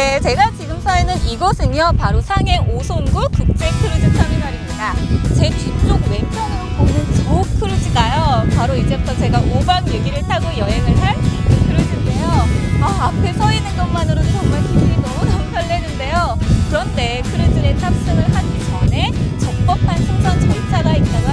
네, 제가 지금 서 있는 이곳은요, 바로 상해 오송구 국제 크루즈 터미널입니다. 제 뒤쪽 왼편으로 보이는 저 크루즈가요, 바로 이제부터 제가 5박 6일을 타고 여행을 할 그 크루즈인데요. 아, 앞에 서 있는 것만으로도 정말 기분이 너무너무 설레는데요. 그런데 크루즈에 탑승을 하기 전에 적법한 승선 절차가. 제가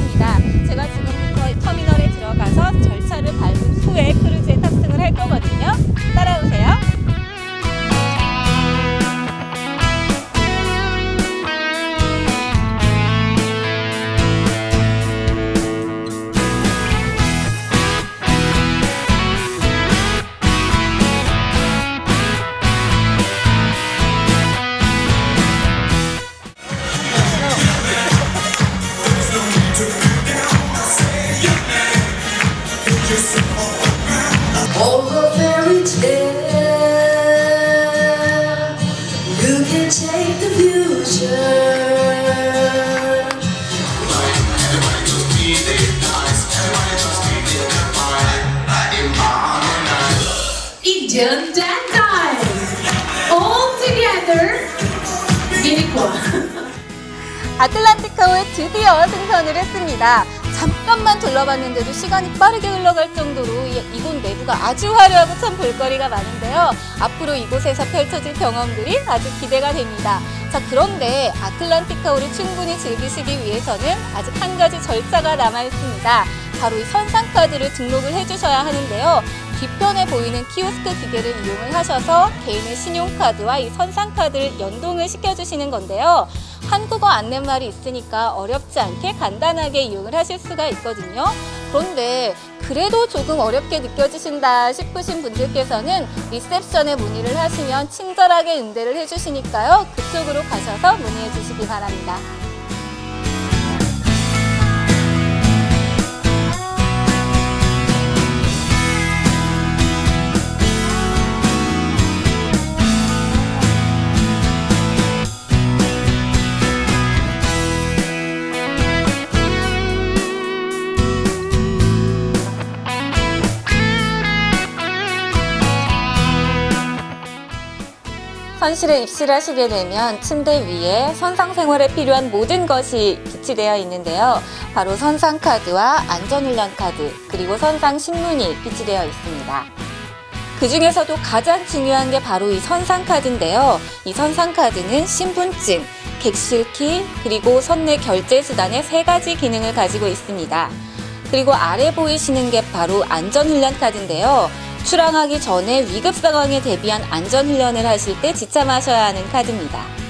아틀란티카호에 드디어 승선을 했습니다. 잠깐만 둘러봤는데도 시간이 빠르게 흘러갈 정도로 이- 이곳 내부가 아주 화려하고 참 볼거리가 많은데요. 앞으로 이곳에서 펼쳐질 경험들이 아주 기대가 됩니다. 자, 그런데 아틀란티카호를 충분히 즐기시기 위해서는 아직 한 가지 절차가 남아 있습니다. 바로 이 선상카드를 등록을 해주셔야 하는데요. 뒤편에 보이는 키오스크 기계를 이용을 하셔서 개인의 신용카드와 이 선상카드를 연동을 시켜주시는 건데요. 한국어 안내말이 있으니까 어렵지 않게 간단하게 이용을 하실 수가 있거든요. 그런데 그래도 조금 어렵게 느껴지신다 싶으신 분들께서는 리셉션에 문의를 하시면 친절하게 응대를 해주시니까요. 그쪽으로 가셔서 문의해 주시기 바랍니다. 선실에 입실을 하시게 되면 침대 위에 선상 생활에 필요한 모든 것이 비치되어 있는데요. 바로 선상 카드와 안전훈련 카드, 그리고 선상 신문이 비치되어 있습니다. 그 중에서도 가장 중요한 게 바로 이 선상 카드인데요. 이 선상 카드는 신분증, 객실키, 그리고 선내 결제 수단의 세 가지 기능을 가지고 있습니다. 그리고 아래 보이시는 게 바로 안전훈련 카드인데요. 출항하기 전에 위급 상황에 대비한 안전훈련을 하실 때 지참하셔야 하는 카드입니다.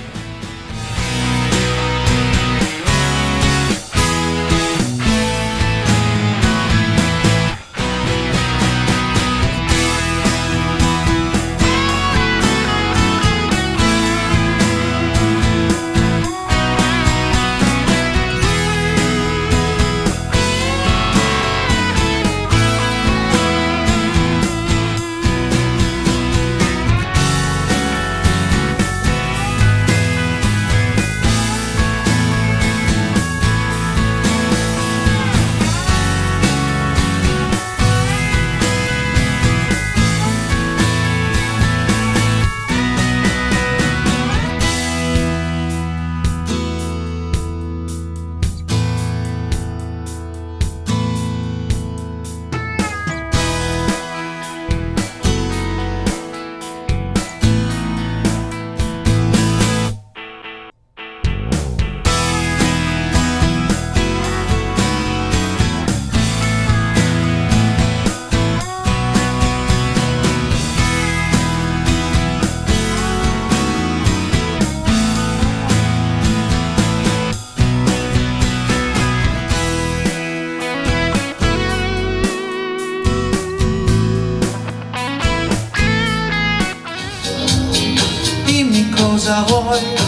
sa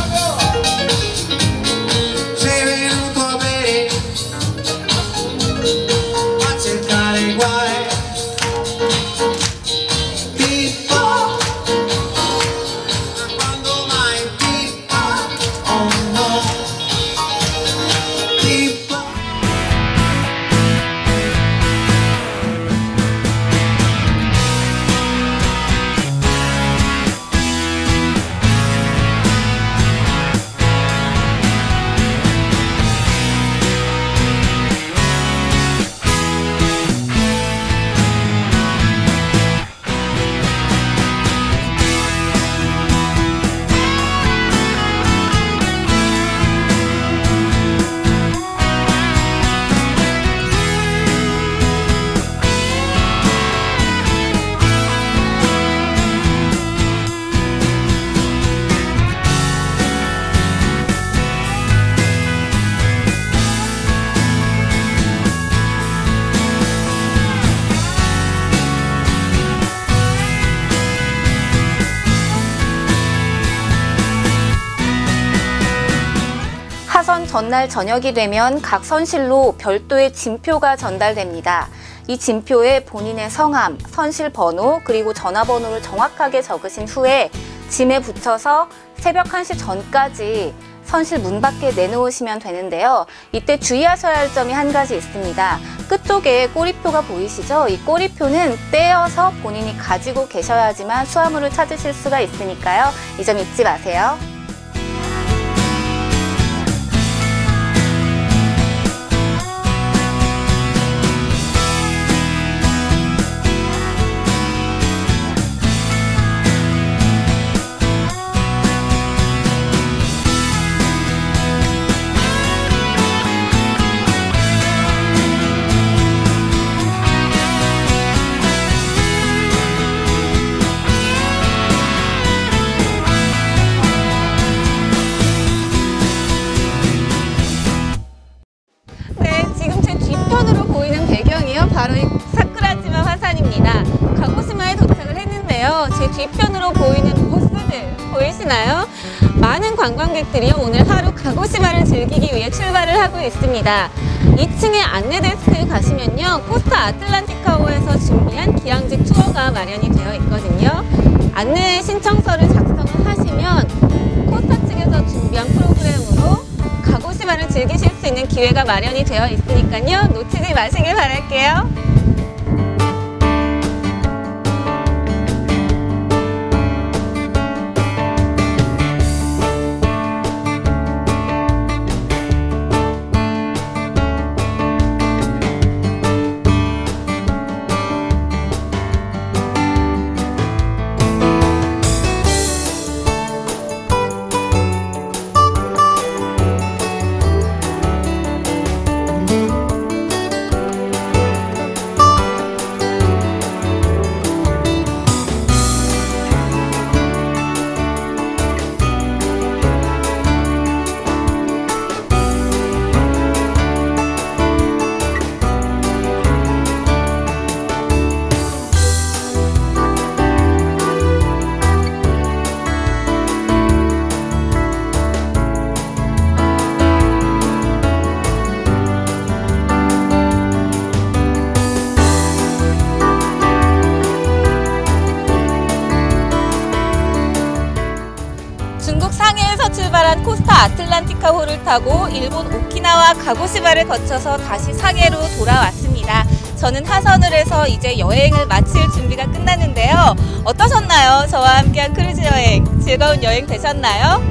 전날 저녁이 되면 각 선실로 별도의 진표가 전달됩니다. 이 진표에 본인의 성함, 선실 번호, 그리고 전화번호를 정확하게 적으신 후에 짐에 붙여서 새벽 1시 전까지 선실 문 밖에 내놓으시면 되는데요. 이때 주의하셔야 할 점이 한 가지 있습니다. 끝쪽에 꼬리표가 보이시죠? 이 꼬리표는 떼어서 본인이 가지고 계셔야지만 수화물을 찾으실 수가 있으니까요. 이 점 잊지 마세요. 보이시나요? 많은 관광객들이 오늘 하루 가고시마를 즐기기 위해 출발을 하고 있습니다. 2층에 안내 데스크에 가시면요. 코스타 아틀란티카호에서 준비한 기항지 투어가 마련이 되어 있거든요. 안내 신청서를 작성을 하시면 코스타 측에서 준비한 프로그램으로 가고시마를 즐기실 수 있는 기회가 마련이 되어 있으니까요. 놓치지 마시길 바랄게요. 아틀란티카호를 타고 일본 오키나와 가고시마를 거쳐서 다시 상해로 돌아왔습니다. 저는 하선을 해서 이제 여행을 마칠 준비가 끝났는데요. 어떠셨나요? 저와 함께한 크루즈 여행 즐거운 여행 되셨나요?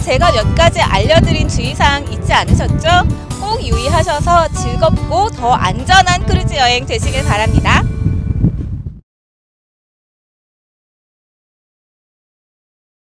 제가 몇 가지 알려드린 주의사항 잊지 않으셨죠? 꼭 유의하셔서 즐겁고 더 안전한 크루즈 여행 되시길 바랍니다.